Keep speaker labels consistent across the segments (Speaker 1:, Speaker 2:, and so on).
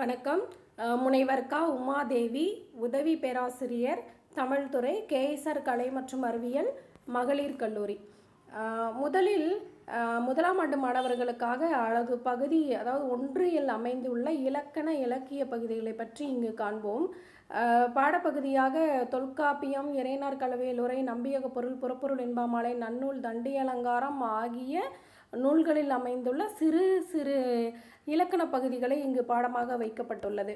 Speaker 1: வணக்கம். முனைவர் க. உமாதேவி உதவி பேராசிரியர் தமிழ்துறை கேஎஸ்ஆர் கலை மற்றும் அறிவியல் மகளிர் கல்லூரி. முதலில் முதலாம் ஆண்டு மாணவர்களுக்காக அழகு பகுதி அதாவது ஒன்றியில் அமைந்துள்ள இலக்கண இலக்கிய பகுதிகளை பற்றி இங்கு காண்போம். பாடப்பகுதியாக தொல்காப்பியம் இறைனார் கலவையில் நம்பியக பொருள் புறப்பொருள் என்பாமாலை நன்னூல் தண்டியலங்காரம் ஆகிய நூல்களில் அமைந்துள்ள சிறு சிறு இலக்கண பகுதிகளை இங்கு பாடமாக வைக்கப்பட்டுள்ளது.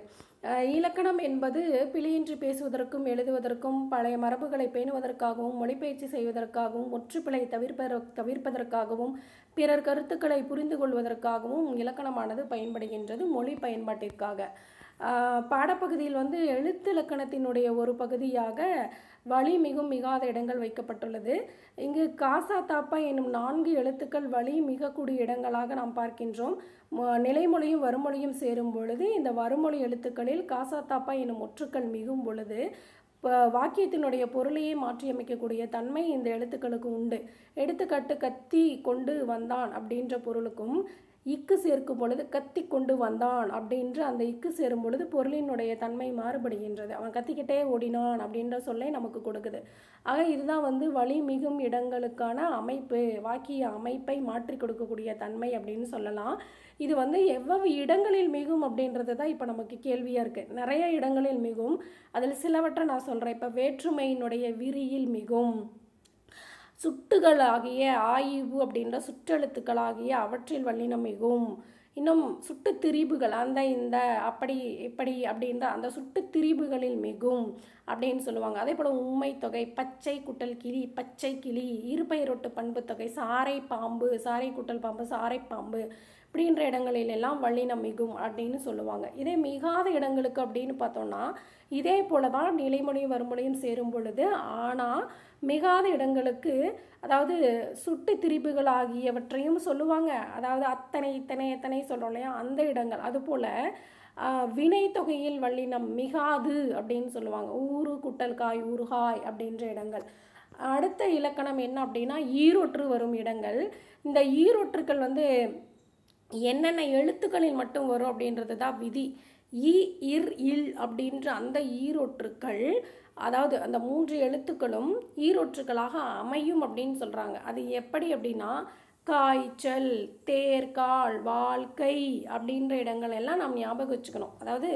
Speaker 1: இலக்கணம் என்பது பிழையின்றி பேசுவதற்கும் எழுதுவதற்கும் பழைய மரபுகளை பேணுவதற்காகவும் மொழிபெயர்ச்சி செய்வதற்காகவும் முற்றுப்பிழை தவிர்ப்பத தவிர்ப்பதற்காகவும் பிறர் கருத்துக்களை புரிந்து கொள்வதற்காகவும் இலக்கணமானது பயன்படுகின்றது மொழி பயன்பாட்டிற்காக. பாடப்பகுதியில் வந்து எழுத்து இலக்கணத்தினுடைய ஒரு பகுதியாக வழி மிகும் மிகாத இடங்கள் வைக்கப்பட்டுள்ளது. இங்கு காசா தாப்பா என்னும் நான்கு எழுத்துக்கள் வழி மிகக்கூடிய இடங்களாக நாம் பார்க்கின்றோம். நிலைமொழியும் வறுமொழியும் சேரும் பொழுது இந்த வறுமொழி எழுத்துக்களில் காசா தாப்பா என்னும் ஒற்றுக்கள் மிகும் பொழுது வாக்கியத்தினுடைய பொருளையே மாற்றியமைக்கக்கூடிய தன்மை இந்த எழுத்துக்களுக்கு உண்டு. எடுத்துக்காட்டு கத்தி கொண்டு வந்தான் அப்படின்ற பொருளுக்கும் இக்கு சேர்க்கும் பொழுது கத்தி கொண்டு வந்தான் அப்படின்ற அந்த இக்கு சேரும் பொழுது பொருளினுடைய தன்மை மாறுபடுகின்றது. அவன் கத்திக்கிட்டே ஓடினான் அப்படின்ற சொல்லை நமக்கு கொடுக்குது. ஆக இதுதான் வந்து வழி மிகும் இடங்களுக்கான அமைப்பு வாக்கிய அமைப்பை மாற்றி கொடுக்கக்கூடிய தன்மை அப்படின்னு சொல்லலாம். இது வந்து எவ்வளவு இடங்களில் மிகும் அப்படின்றது தான் இப்போ நமக்கு கேள்வியாக இருக்குது நிறைய இடங்களில் மிகும். அதில் சிலவற்றை நான் சொல்கிறேன் இப்போ வேற்றுமையினுடைய விரியில் மிகும். சுட்டுகளாகிய ஆய்வு அப்படின்ற சுற்றெழுத்துக்களாகிய அவற்றில் வல்லினம் மிகவும். இன்னும் சுட்டு திரிபுகள் அந்த இந்த அப்படி இப்படி அப்படின்ற அந்த சுட்டு திரிபுகளில் மிகும். அப்படின்னு சொல்லுவாங்க. அதே போல் உண்மை தொகை பச்சை குட்டல் கிளி பச்சை கிளி இருபெயரொட்டு பண்பு தொகை சாரை பாம்பு சாரை குட்டல் பாம்பு சாரை பாம்பு அப்படின்ற இடங்களில் எல்லாம் வல்லினம் மிகும் அப்படின்னு சொல்லுவாங்க. இதே மிகாத இடங்களுக்கு அப்படின்னு பார்த்தோம்னா இதே போல தான் நிலைமொழியும் வறுமொழியும் சேரும் பொழுது ஆனால் மிகாத இடங்களுக்கு அதாவது சுட்டு திரிபுகள் ஆகியவற்றையும் சொல்லுவாங்க. அதாவது அத்தனை இத்தனை எத்தனை சொல்கிறோம் இல்லையா? அந்த இடங்கள். அதுபோல் வினை தொகையில் வள்ளினம் மிகாது அப்படின்னு சொல்லுவாங்க. ஊரு குட்டல்காய் ஊறுகாய் அப்படின்ற இடங்கள். அடுத்த இலக்கணம் என்ன அப்படின்னா ஈரொற்று வரும் இடங்கள். இந்த ஈரொற்றுக்கள் வந்து என்னென்ன எழுத்துக்களில் மட்டும் வரும் அப்படின்றது தான் விதி. ஈ இர் இல் அப்படின்ற அந்த ஈரொற்றுக்கள் அதாவது அந்த மூன்று எழுத்துக்களும் ஈரொற்றுக்களாக அமையும் அப்படின்னு சொல்கிறாங்க அது எப்படி அப்படின்னா காய்ச்சல் தேர்கால் வாழ்க்கை அப்படின்ற இடங்கள் எல்லாம் நாம் ஞாபகம் வச்சுக்கணும். அதாவது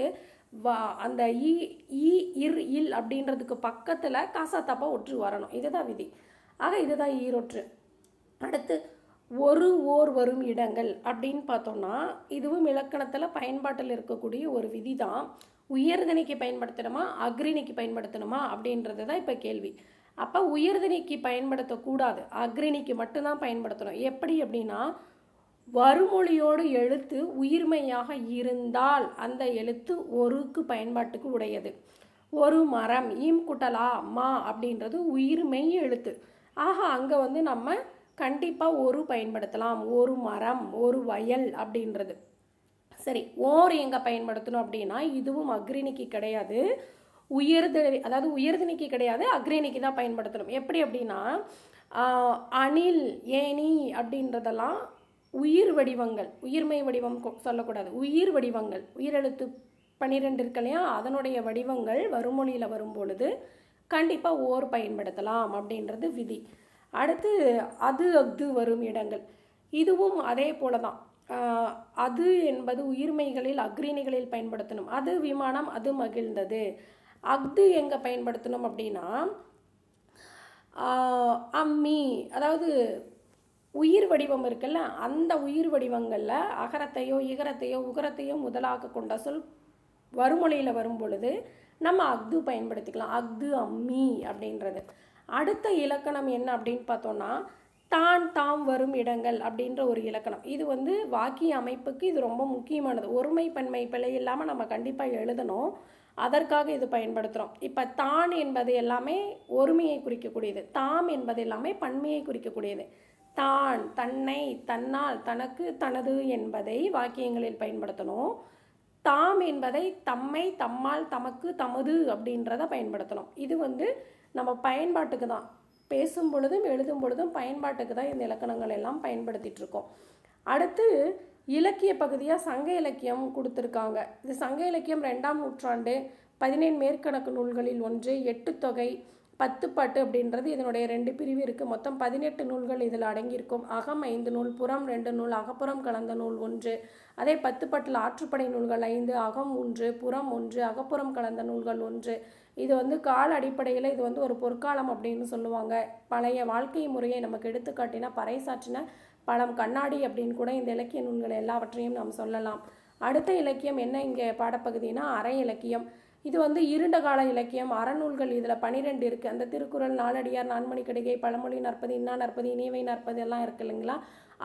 Speaker 1: வா அந்த ஈ ஈ இர் இல் அப்படின்றதுக்கு பக்கத்தில் காசா ஒற்று வரணும். இதுதான் விதி. ஆக இதுதான் ஈரொற்று. அடுத்து ஒரு ஓர் வரும் இடங்கள் அப்படின்னு பார்த்தோம்னா இதுவும் இலக்கணத்தில் பயன்பாட்டில் இருக்கக்கூடிய ஒரு விதி தான் உயர்தனைக்கு பயன்படுத்தணுமா அக்ரிணிக்கு பயன்படுத்தணுமா அப்படின்றது தான் இப்போ கேள்வி. அப்போ உயிர்தினிக்கு பயன்படுத்தக்கூடாது. அக்ரிணிக்கு மட்டும்தான் பயன்படுத்தணும். எப்படி அப்படின்னா வறுமொழியோடு எழுத்து உயிர்மையாக இருந்தால் அந்த எழுத்து ஒருக்கு பயன்பாட்டுக்கு உடையது. ஒரு மரம் ஈம் குட்டலா மா அப்படின்றது உயிர்மை எழுத்து. ஆக அங்கே வந்து நம்ம கண்டிப்பாக ஒரு பயன்படுத்தலாம். ஒரு மரம் ஒரு வயல் அப்படின்றது. சரி ஓர் எங்கே பயன்படுத்தணும் அப்படின்னா இதுவும் அக்ரிணிக்கு கிடையாது. உயர்தனி அதாவது உயர்தனிக்கு கிடையாது அக்ரேனிக்கு தான் பயன்படுத்தணும். எப்படி அப்படின்னா அணில் ஏணி அப்படின்றதெல்லாம் உயிர் வடிவங்கள் உயிர்மை வடிவம் கொ- சொல்லக்கூடாது. உயிர் வடிவங்கள் உயிரெழுத்து பன்னிரெண்டு இருக்கு இல்லையா? அதனுடைய வடிவங்கள் வறுமொழியில் வரும் பொழுது கண்டிப்பாக ஓர் பயன்படுத்தலாம் அப்படின்றது விதி. அடுத்து அது அஃது வரும் இடங்கள். இதுவும் அதே போல தான். அது என்பது உயிர்மைகளில் அக்ரிணிகளில் பயன்படுத்தணும். அது விமானம் அது மகிழ்ந்தது. அஃது எங்கே பயன்படுத்தணும் அப்படின்னா அம்மி அதாவது உயிர் வடிவம் இருக்குல்ல அந்த உயிர் வடிவங்களில் அகரத்தையோ இகரத்தையோ உகரத்தையோ முதலாக கொண்ட சொல் வறுமொழியில் வரும் பொழுது நம்ம அஃது பயன்படுத்திக்கலாம். அஃது அம்மி அப்படின்றது. அடுத்த இலக்கணம் என்ன அப்படின்னு பார்த்தோம்னா தான் தாம் வரும் இடங்கள் அப்படின்ற ஒரு இலக்கணம். இது வந்து வாக்கிய அமைப்புக்கு இது ரொம்ப முக்கியமானது. ஒருமை பன்மை பிழை இல்லாமல் நம்ம கண்டிப்பாக எழுதணும். அதற்காக இது பயன்படுத்துகிறோம் இப்போ தான் என்பது எல்லாமே ஒருமையை குறிக்கக்கூடியது. தாம் என்பது எல்லாமே பன்மையை குறிக்கக்கூடியது. தான் தன்னை தன்னால் தனக்கு தனது என்பதை வாக்கியங்களில் பயன்படுத்தணும். தாம் என்பதை தம்மை தம்மால் தமக்கு தமது அப்படின்றத பயன்படுத்தணும். இது வந்து நம்ம பயன்பாட்டுக்கு தான். பேசும் பொழுதும் எழுதும் பொழுதும் பயன்பாட்டுக்கு தான் இந்த இலக்கணங்கள் எல்லாம் பயன்படுத்திகிட்ருக்கோம் அடுத்து இலக்கிய பகுதியாக சங்க இலக்கியம் கொடுத்துருக்காங்க. இது சங்க இலக்கியம் ரெண்டாம் நூற்றாண்டு பதினேழு மேற்கணக்கு நூல்களில் ஒன்று எட்டு தொகை பத்து பாட்டு அப்படின்றது இதனுடைய ரெண்டு பிரிவு இருக்குது மொத்தம் பதினெட்டு நூல்கள் இதில் அடங்கியிருக்கும். அகம் ஐந்து நூல் புறம் ரெண்டு நூல் அகப்புறம் கலந்த நூல் ஒன்று. அதே பத்து பாட்டில் ஆற்றுப்படை நூல்கள் ஐந்து அகம் ஒன்று புறம் ஒன்று அகப்புறம் கலந்த நூல்கள் ஒன்று. இது வந்து கால அடிப்படையில் இது வந்து ஒரு பொற்காலம் அப்படின்னு சொல்லுவாங்க. பழைய வாழ்க்கை முறையை நமக்கு எடுத்துக்காட்டினா பறைசாற்றின பழம் கண்ணாடி அப்படின்னு கூட இந்த இலக்கிய நூல்கள் எல்லாவற்றையும் நாம் சொல்லலாம். அடுத்த இலக்கியம் என்ன இங்கே பாடப்பகுதினா அரை இலக்கியம். இது வந்து இருண்ட கால இலக்கியம். அறநூல்கள் இதில் பனிரெண்டு இருக்குது அந்த திருக்குறள் நாலடியார் நான்மணி கடிகை பழமொழி நற்பது இன்னா நற்பது இனியவை நற்பது எல்லாம் இருக்கு இல்லைங்களா?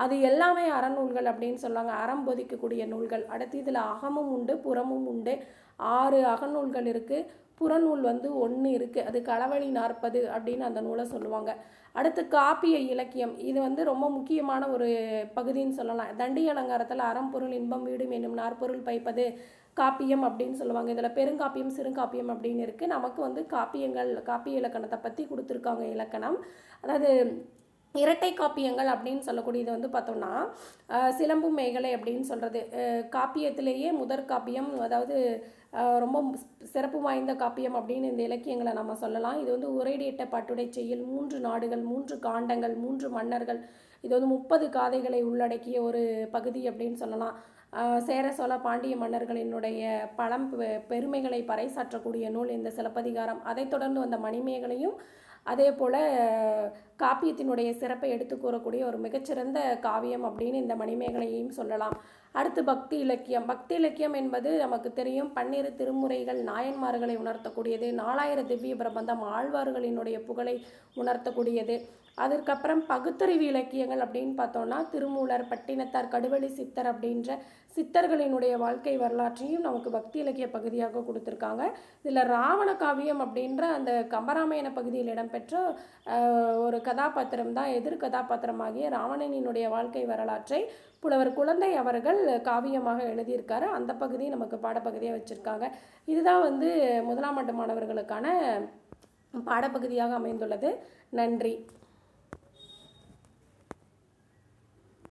Speaker 1: அது எல்லாமே அறநூல்கள் அப்படின்னு சொல்லுவாங்க. அறம் போதிக்கக்கூடிய நூல்கள். அடுத்து இதில் அகமும் உண்டு புறமும் உண்டு. ஆறு அகநூல்கள் இருக்குது புறநூல் வந்து ஒன்று இருக்குது அது களவழி நாற்பது அப்படின்னு அந்த நூலை சொல்லுவாங்க. அடுத்து காப்பிய இலக்கியம். இது வந்து ரொம்ப முக்கியமான ஒரு பகுதின்னு சொல்லலாம். தண்டி அலங்காரத்தில் அறம்பொருள் இன்பம் வீடு என்னும் நாற்பொருள் பைப்பது காப்பியம் அப்படின்னு சொல்லுவாங்க. இதில் பெருங்காப்பியம் சிறுகாப்பியம் அப்படின்னு இருக்குது நமக்கு வந்து காப்பியங்கள் காப்பிய இலக்கணத்தை பற்றி கொடுத்துருக்காங்க இலக்கணம். அதாவது இரட்டை காப்பியங்கள் அப்படின்னு சொல்லக்கூடியது வந்து பார்த்தோம்னா சிலம்பு மேகலை அப்படின்னு சொல்கிறது காப்பியத்திலேயே முதற் காப்பியம் அதாவது ரொம்ப சிறப்பு வாய்ந்த காப்பியம் அப்படின்னு இந்த இலக்கியங்களை நம்ம சொல்லலாம். இது வந்து உரையிட்ட பாட்டுடை செய்யல் மூன்று நாடுகள் மூன்று காண்டங்கள் மூன்று மன்னர்கள் இது வந்து முப்பது காதைகளை உள்ளடக்கிய ஒரு பகுதி அப்படின்னு சொல்லலாம். சேர சோழ பாண்டிய மன்னர்களினுடைய பழம் பெ- பெருமைகளை பறைசாற்றக்கூடிய நூல் இந்த சிலப்பதிகாரம். அதைத் தொடர்ந்து வந்த மணிமேகலையும் அதே போல் காப்பியத்தினுடைய சிறப்பை எடுத்து கூறக்கூடிய ஒரு மிகச்சிறந்த காவியம் அப்படின்னு இந்த மணிமேகலையையும் சொல்லலாம். அடுத்து பக்தி இலக்கியம். பக்தி இலக்கியம் என்பது நமக்கு தெரியும் பன்னிரு திருமுறைகள் நாயன்மார்களை உணர்த்தக்கூடியது நாலாயிர திவ்ய பிரபந்தம் ஆழ்வார்களினுடைய புகழை உணர்த்தக்கூடியது. அதற்கப்புறம் பகுத்தறிவு இலக்கியங்கள் அப்படின்னு பார்த்தோம்னா திருமூலர் பட்டினத்தார் கடுவெளி சித்தர் அப்படின்ற சித்தர்களினுடைய வாழ்க்கை வரலாற்றையும் நமக்கு பக்தி இலக்கிய பகுதியாக கொடுத்துருக்காங்க. இதில் ராவண காவியம் அப்படின்ற அந்த கம்பராமாயண பகுதியில் இடம்பெற்ற ஒரு கதாபாத்திரம் தான் எதிர் கதாபாத்திரமாகிய ராவணனினுடைய வாழ்க்கை வரலாற்றை புலவர் குழந்தை அவர்கள் காவியமாக எழுதியிருக்காரு. அந்த பகுதி நமக்கு பாடப்பகுதியாக வச்சுருக்காங்க. இதுதான் வந்து முதலாம் ஆண்டு மாணவர்களுக்கான பாடப்பகுதியாக அமைந்துள்ளது. நன்றி.